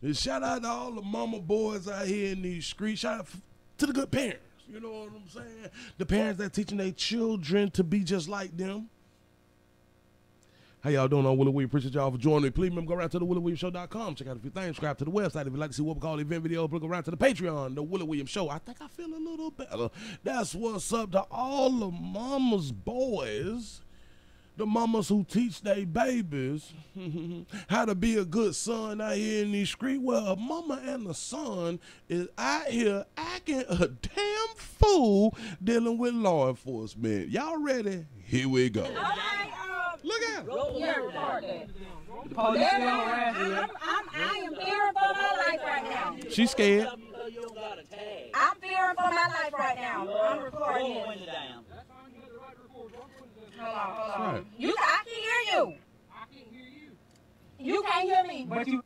And shout out to all the mama boys out here in these streets. Shout out to the good parents. You know what I'm saying? The parents that teaching their children to be just like them. How y'all doing on Willie Williams? Appreciate y'all for joining me. Please remember, go around to the WillieWilliamsShow.com. Check out a few things. Subscribe to the website. If you'd like to see what we call event videos, look around to the Patreon, the Willie Williams Show. I think I feel a little better. That's what's up to all the mamas, boys, the mamas who teach their babies how to be a good son out here in these streets. Well, a mama and a son is out here acting a damn fool dealing with law enforcement. Y'all ready? Here we go. Um, Look at him. Yeah, record that. Police Yeah, still harassing you. I'm, I'm, I am fearing for my life right now. She's scared. I'm fearing for my life right now. I'm recording Roll the it. window down. Hold on, hold on. Right. You, I can hear you. You can't hear me. But you,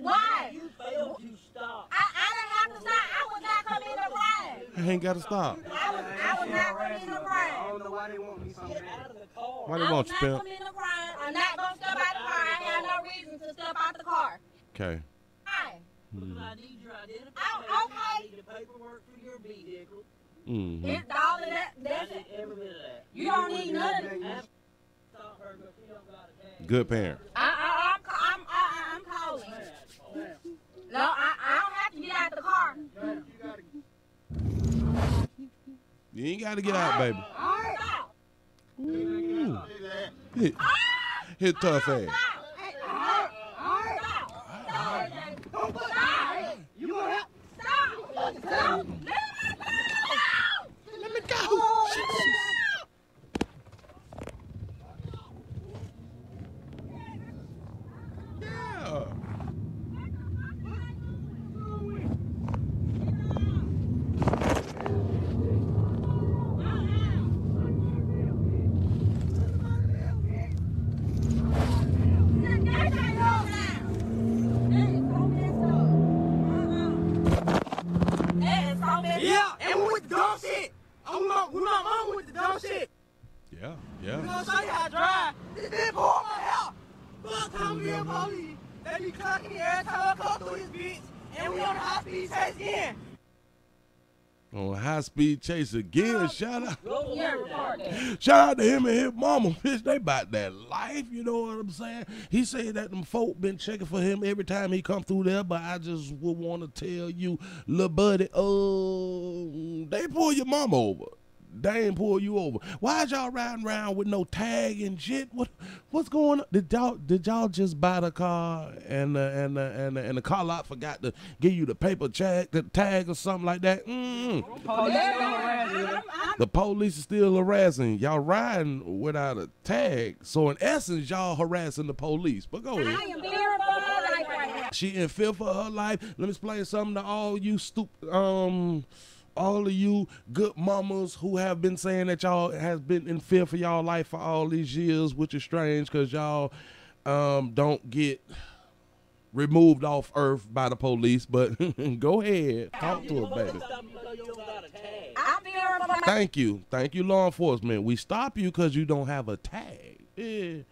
Why? You failed to stop. I, I didn't have to stop. I was not coming in the crime. I ain't got to stop. I was, I was not coming in the I don't know why they want me so Get out of the car. Why I they was want you, not Pimp? coming in the crime. I'm not going to step out the car. I have no reason to step out the car. Okay. Why? Because I need your identification. Oh, okay. I need the paperwork for your vehicle. Mm-hmm. It's all of that. I That's need it. every bit of that. You don't need none of it. Stop her because she don't got a tag. Good parent. I, I, I'm, I'm, I, I'm calling. No, I, I don't have to get out of the car. You ain't got to get out, baby. Stop. Ooh. Hit, hit tough ass. You gonna help? Let me go. Yeah. Yeah, and we with the dumb shit. I'm not, we my mom with the dumb shit. Yeah. We Yeah. gonna show you how to drive. This bitch pull my hair. Fuck time we in police. They be clocking me every time I come through this bitch. And we on the high speed chase again. On high speed chase again. Shout out. Roll the window down. Shout out to him and his mama. Bitch, they about that life, you know what I'm saying? He said that them folk been checking for him every time he come through there, but I just would want to tell you, little buddy, oh, they pull your mama over. Ain't pull you over. Why y'all riding around with no tag and shit? What what's going on? Did y'all did y'all just buy the car and uh, and uh, and uh, and the car lot forgot to give you the paper check, the tag or something like that? Mm. Police still. The police is still harassing y'all riding without a tag. So in essence, y'all harassing the police. But go I ahead. am fearing for my life right now. She in fear for her life. Let me explain something to all you stupid, um, all of you good mamas who have been saying that y'all has been in fear for y'all life for all these years, which is strange because y'all um don't get removed off earth by the police. But go ahead, talk to her, baby. Stop because you don't got a tag. I'm fearing for my Thank you. Thank you, law enforcement. We stop you because you don't have a tag. Eh,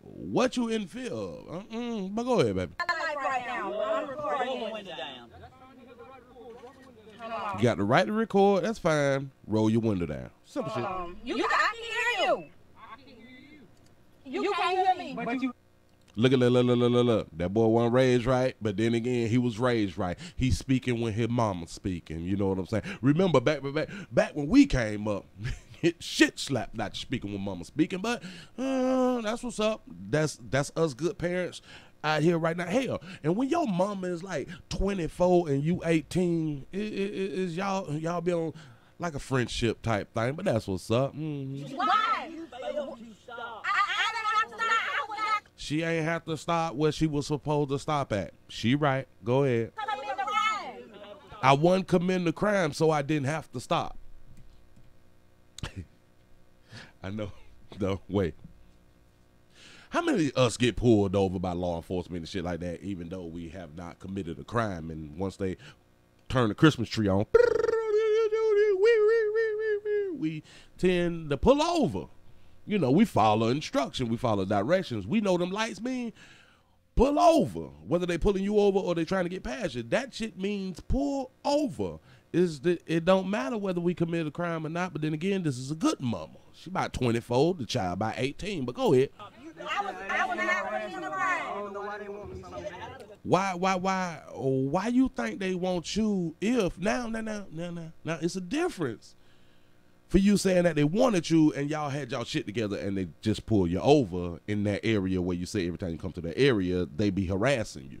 what you in fear of? Mm-mm. But go ahead, baby. right now. I'm recording Roll the it. window down. Hold on. You got the right to record. That's fine. Roll your window down. Simple shit. Um, you, I can hear you. You can't hear me. But you, Look at look, look, look, look, look, look. That boy wasn't raised right, but then again, he was raised right. He's speaking when his mama's speaking. You know what I'm saying? Remember back back back when we came up, it shit slapped not speaking when mama speaking. But uh, that's what's up. That's that's us good parents out here right now. Hell, and when your mama is like 24 and you 18, it, it, it, is y'all y'all be on like a friendship type thing. But that's what's up. Mhm. Why? You failed to stop. I, I didn't have to stop. I was not She ain't have to stop where she was supposed to stop at. She right. Go ahead. coming in the crime. I wasn't committing the crime, so I didn't have to stop. I know. No, wait. How many of us get pulled over by law enforcement and shit like that, even though we have not committed a crime? And once they turn the Christmas tree on, we tend to pull over. You know, we follow instruction, we follow directions. We know them lights mean pull over. Whether they pulling you over or they trying to get past you, that shit means pull over. Is that it don't matter whether we commit a crime or not. But then again, this is a good mama. She about 24, the child about 18. But go ahead. I was, I was not really in the I right. don't know why they want me so bad. Why, why, why, why you think they want you if now, now, now, now, now, now, it's a difference for you saying that they wanted you and y'all had y'all shit together and they just pull you over in that area where you say every time you come to that area they be harassing you,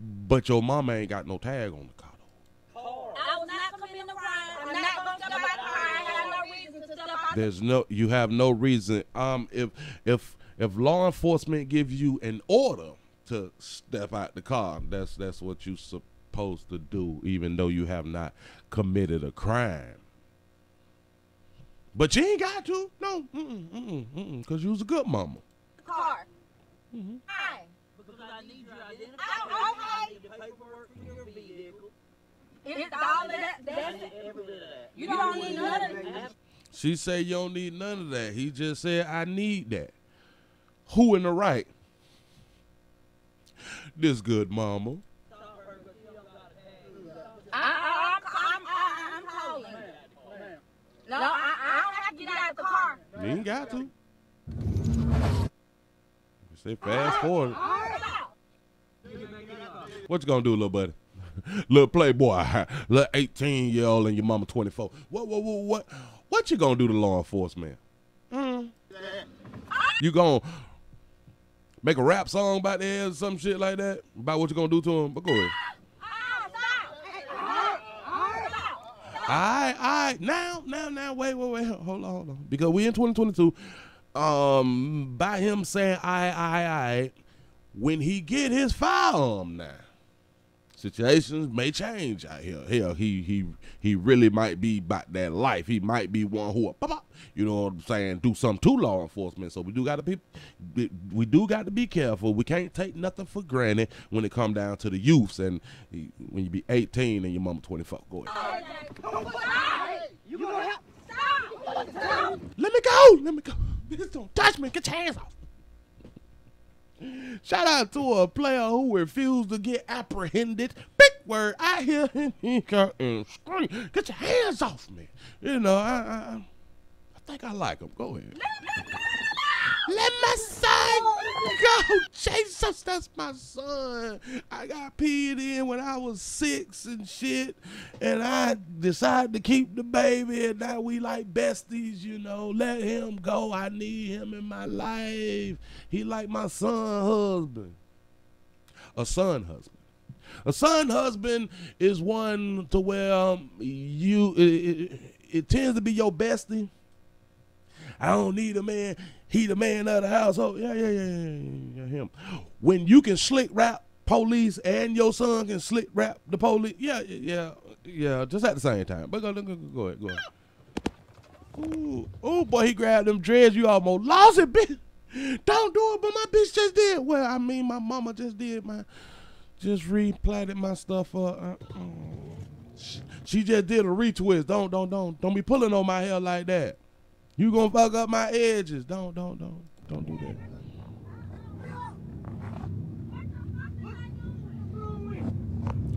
but your mama ain't got no tag on the car. I was not committing the crime. I'm not going to the car. I had no reason to step. There's no, you have no reason. Um, if if if law enforcement gives you an order to step out the car, that's that's what you supposed to do, even though you have not committed a crime. But you ain't got to, no, because you was a good mama. car. Mm-hmm. Hi. Because I need your identification. Oh, okay. I paperwork for your vehicle. It's all of that. That's need it. every bit of that. You don't need none of it. She say you don't need none of that. He just said I need that. Who in the right? This good mama. Stop her, but she don't got a tag. I, I'm, I'm, I'm calling. No, I, I don't have to get out of the car. You ain't got to. Say fast forward. What you gonna do, little buddy? little playboy, little 18 year old and your mama 24. What, what, what, what, what you gonna do to law enforcement? Hmm. You gonna make a rap song about that or some shit like that? About what you gonna do to him? But go ahead. Ah. All right, all right. Now, now, now, wait, wait, wait. Hold on, hold on. Because we in 2022. Um, by him saying I, I, I, when he get his firearm now, situations may change out here. Hell, he he he really might be about that life. He might be one who, pop, pop, you know what I'm saying, do something to law enforcement. So we do got to be, we do got to be careful. We can't take nothing for granted when it come down to the youths. And he- when you be 18 and your mama 24, go ahead. You gonna help? Stop. Stop. Let me go. Let me go. Bitch, don't touch me. Get your hands off. Shout out to a player who refused to get apprehended. Big word. I hear him come and scream. Get your hands off me. You know, I, I, I think I like him. Go ahead. Go. Jesus, that's my son. I got peed in when I was six and shit. And I decided to keep the baby. And now we like besties, you know. Let him go. I need him in my life. He like my son husband. A son husband. A son husband is one to where um, you it, it, it tends to be your bestie. I don't need a man. He the man of the household. Yeah, yeah, yeah, yeah, yeah, him. When you can slick rap police and your son can slick rap the police. Yeah, yeah, yeah. Just at the same time. But go, go, go, ahead, go ahead. Ooh, oh boy, he grabbed them dreads. You almost lost it, bitch. Don't do it, but my bitch just did. Well, I mean, my mama just did. My just replatted my stuff up. Uh, oh. She- She just did a retwist. Don't, don't, don't, don't be pulling on my hair like that. You gonna fuck up my edges. Don't, don't, don't, don't do that.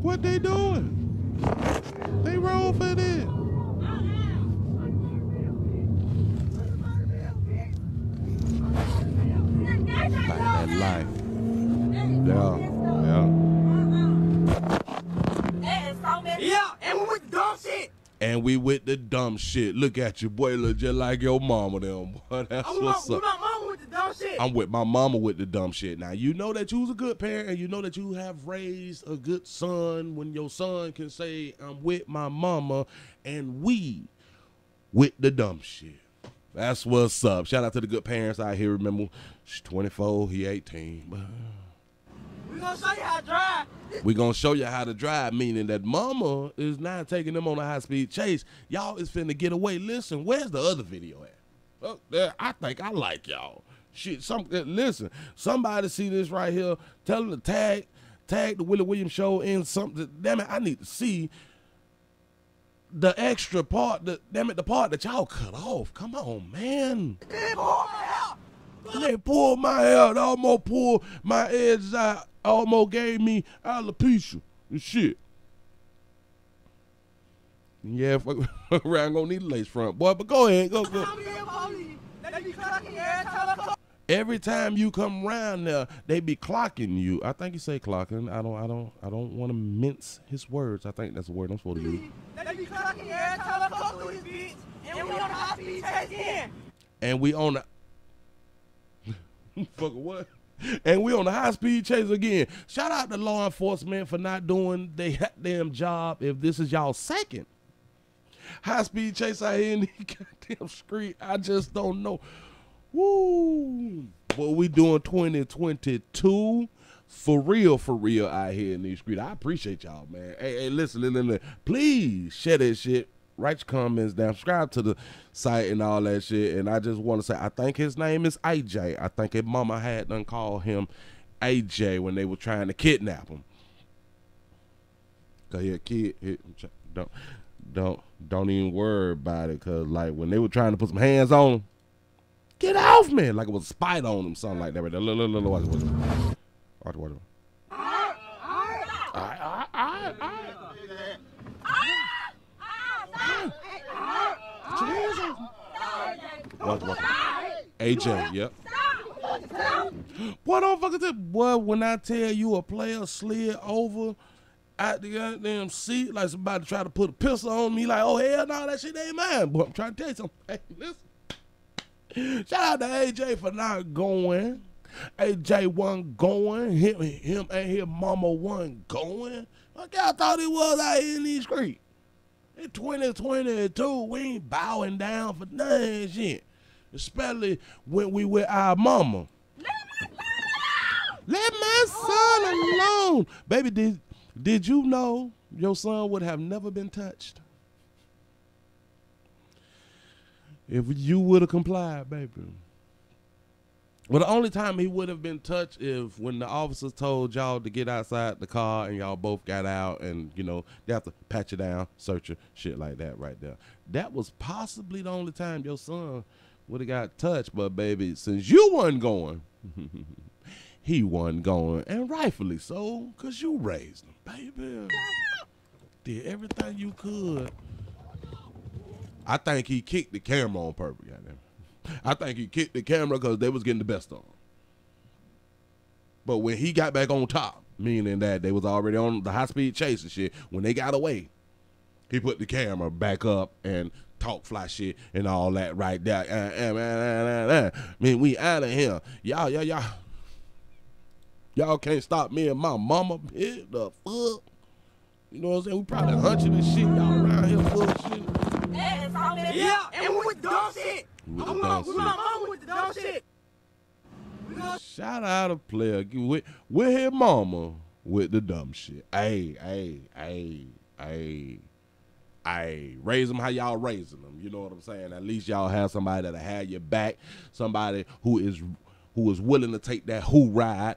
What they doing? They roll for this. Like that life. Yeah. And we with the dumb shit. Look at you, boy. Look just like your mama, them. Boy, that's I'm with what's my, up. my mama with the dumb shit. I'm with my mama with the dumb shit. Now you know that you was a good parent, and you know that you have raised a good son. When your son can say, "I'm with my mama," and we with the dumb shit. That's what's up. Shout out to the good parents out here. Remember, she's 24, he 18. We gonna show you how to drive. We gonna show you how to drive, meaning that mama is not taking them on a high speed chase. Y'all is finna get away. Listen, where's the other video at? Oh, there. I think I like y'all. Shit, some uh, listen. Somebody see this right here. Tell them to tag, tag the Willie Williams show in something. Damn it, I need to see the extra part. The damn it, the part that y'all cut off. Come on, man. They Pull my hair. They pulled my hair, they almost pulled my edges out, almost gave me alopecia and shit. Yeah, fuck around gonna need a lace front, boy. But go ahead, go go. Every time you come around there, they be clocking you. I think you say clocking. I don't. I don't. I don't want to mince his words. I think that's the word I'm supposed to use. Be. And we on. And we on the fuck what? And we on the high speed chase again. Shout out to law enforcement for not doing their damn job. If this is y'all second high speed chase out here in the goddamn street, I just don't know. Woo! What we doing 2022 for real, for real out here in the streets. I appreciate y'all, man. Hey, hey, listen, listen, listen. Please share that shit. Write your comments down. Subscribe to the site and all that shit. And I just want to say, I think his name is AJ. I think his mama had done call him AJ when they were trying to kidnap him. Cause he a kid. He, don't, don't, don't even worry about it. Cause like when they were trying to put some hands on him, get off me! Like it was a spider on him, something like that. Right there. Look, look, look, watch, watch, watch, alright, alright, alright. Watch, watch. AJ, yep. Boy, don't fucking tell boy when I tell you a player slid over out the goddamn seat like somebody try to put a pistol on me, like, oh hell no, that shit ain't mine. But I'm trying to tell you something. Hey, listen. Shout out to AJ for not going. AJ wasn't going. Him, him and his mama wasn't going. Like thought it was out here in these streets. In 2022, we ain't bowing down for none shit. Especially when we with our mama. Let my son alone. Let my son alone. Baby, did did you know your son would have never been touched? If you would have complied, baby. Well, the only time he would have been touched if when the officers told y'all to get outside the car and y'all both got out and you know they have to pat you down, search you, shit like that right there. That was possibly the only time your son would have got touched. But baby, since you wasn't going, he wasn't going, and rightfully so, cause you raised him, baby. Did everything you could. I think he kicked the camera on purpose, goddamn. I think he kicked the camera because they was getting the best of him. But when he got back on top, meaning that they was already on the high speed chase and shit, when they got away, he put the camera back up and talk fly shit and all that right there. Uh, uh, uh, uh, uh. Man, we out of here. Y'all, y'all, y'all. Y'all can't stop me and my mama. Hit the fuck. You know what I'm saying? We probably hunching and shit. Y'all around here bullshit. Yeah, it's Yeah, and we with the dumb shit. With the I'm dumb with my shit. mama with the dumb shit. Shout out a player with with his mama with the dumb shit. Hey, hey, hey, hey, hey. Raise them how y'all raising them. You know what I'm saying? At least y'all have somebody that'll have your back. Somebody who is who is willing to take that who ride.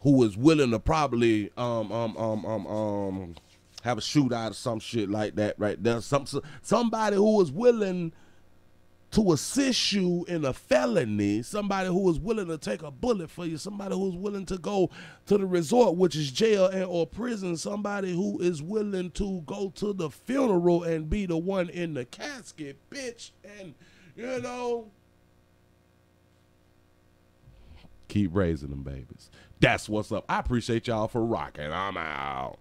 Who is willing to probably um um um um um have a shootout or some shit like that right there. Some somebody who is willing to assist you in a felony, somebody who is willing to take a bullet for you, somebody who's willing to go to the resort, which is jail and or prison, somebody who is willing to go to the funeral and be the one in the casket, bitch, and you know, keep raising them babies. That's what's up. I appreciate y'all for rocking. I'm out.